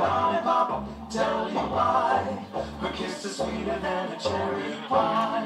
lollipop, tell you why. Her kiss is sweeter than a cherry pie.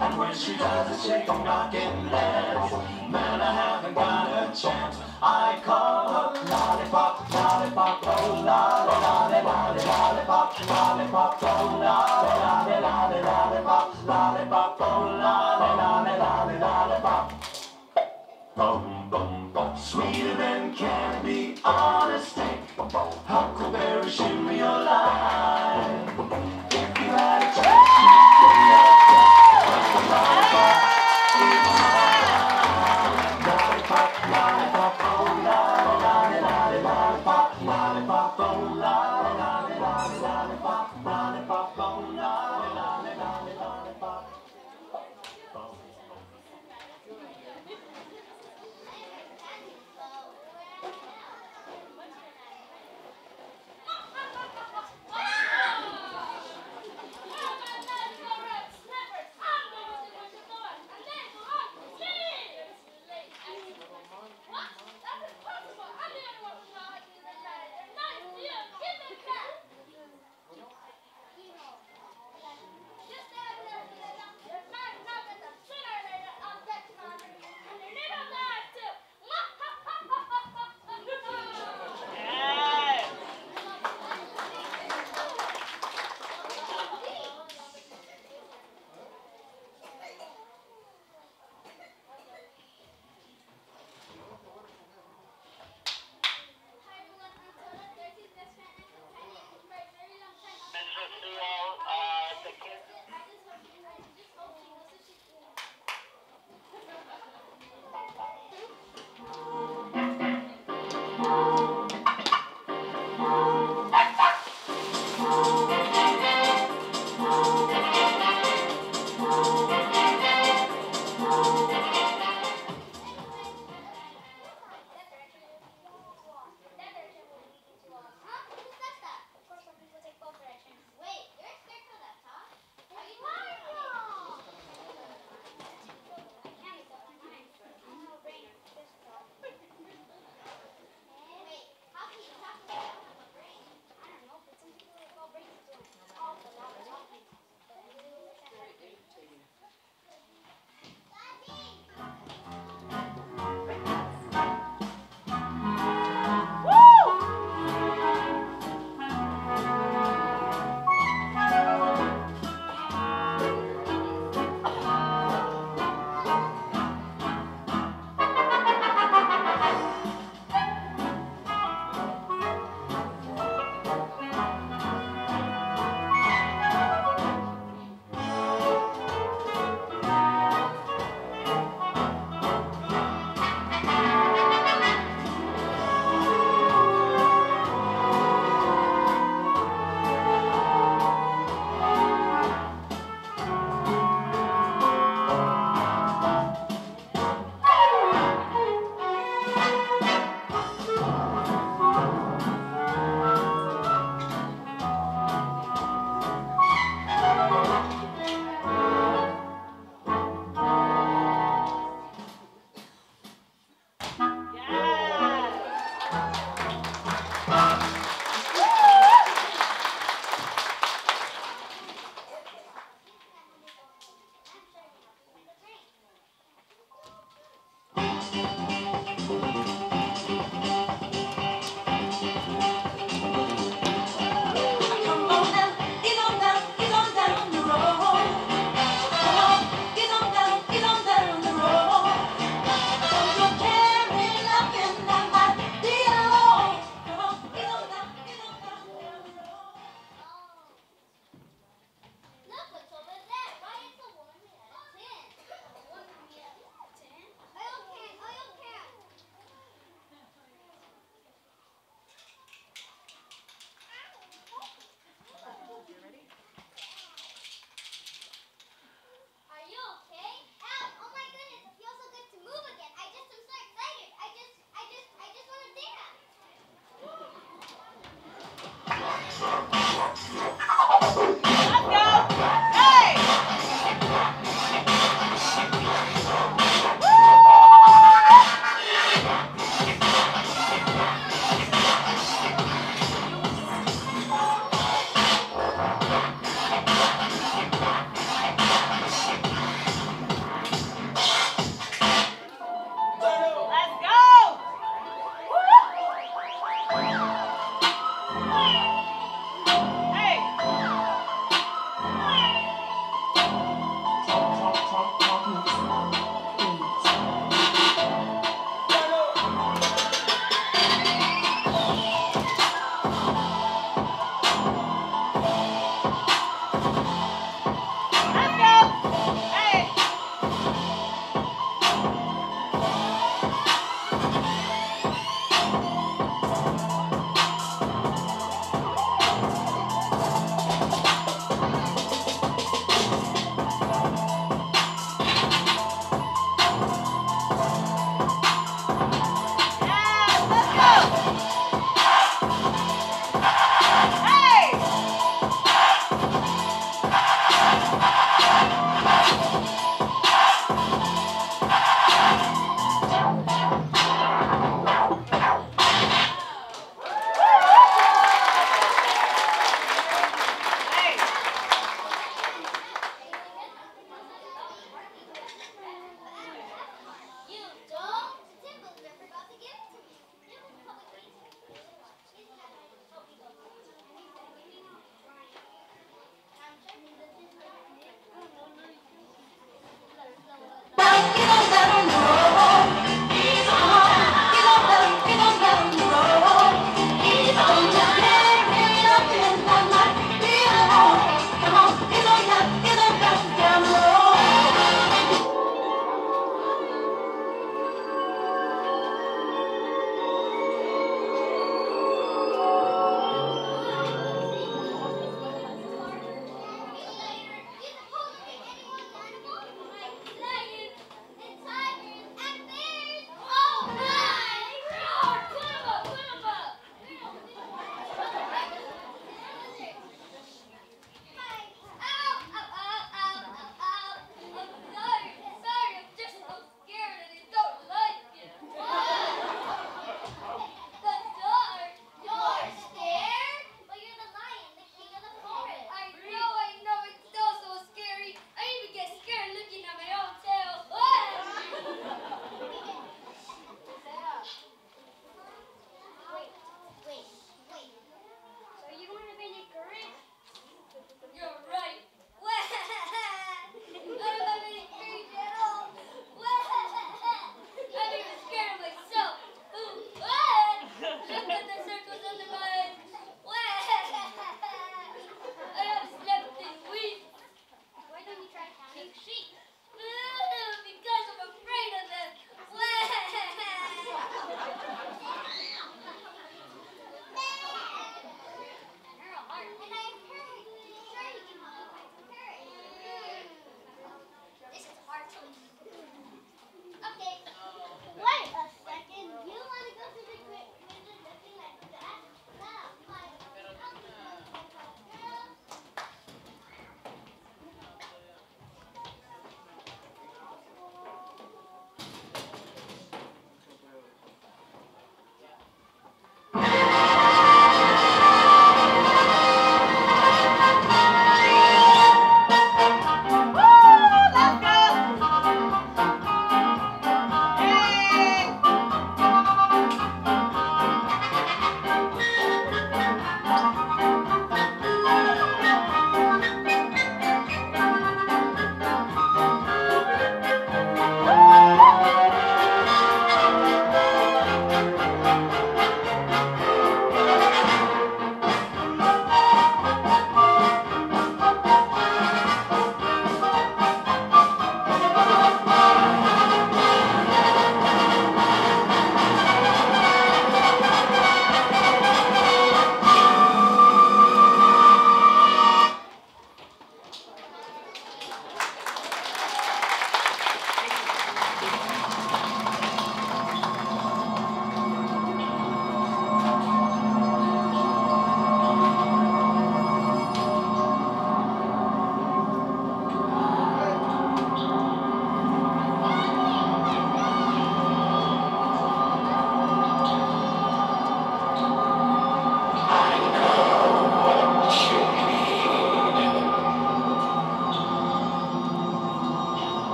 And when she does it, she can rock and dance. Man, I haven't got a chance. I call her lollipop, lollipop, oh, lolly, lolly, lolly, lollipop, lollipop, oh, lolly, lolly, lolly, lollipop, lollipop, oh, lolly, lolly, lolly, lollipop. Boom, boom, boom. Sweeter than candy stick. Huckleberry shimmy your life. If you had a chance, lollipop, lollipop, oh, lolly, lollipop, lollipop, oh, lolly,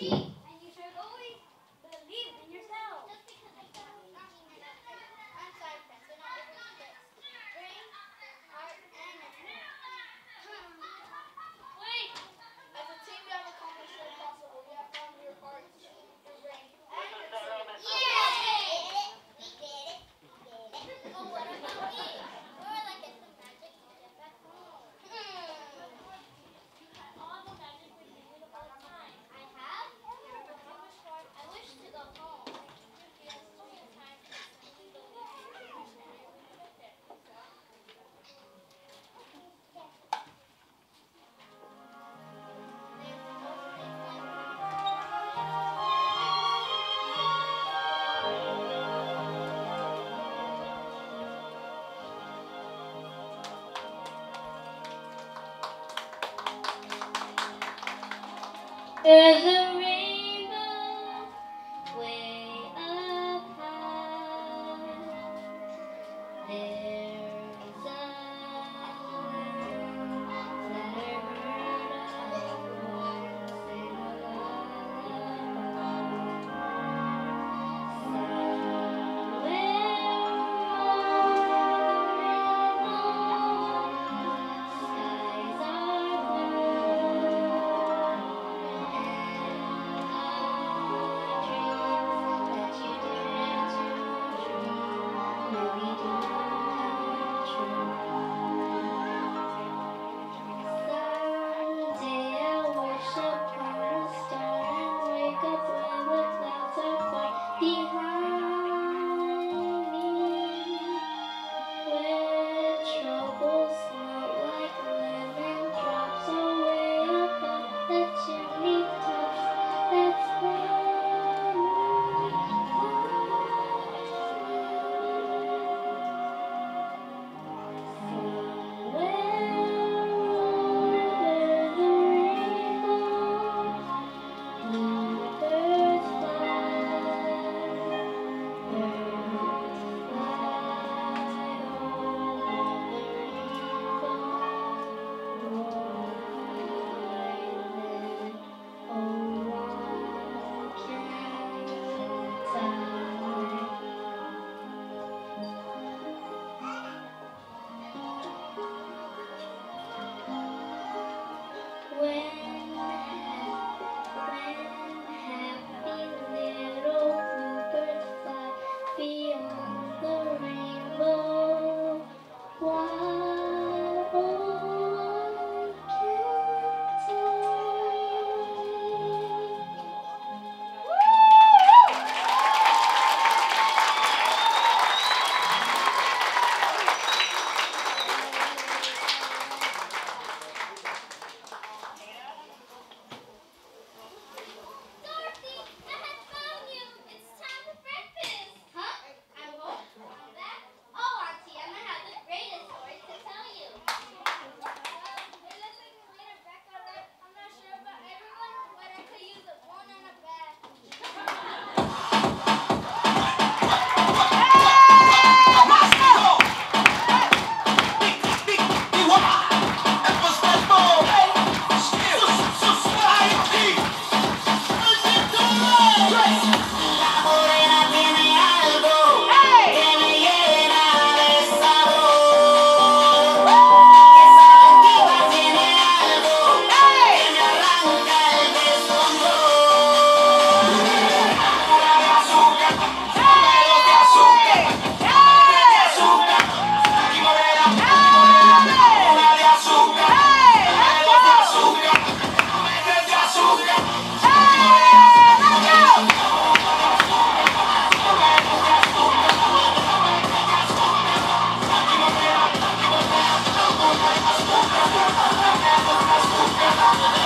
There's what Oh,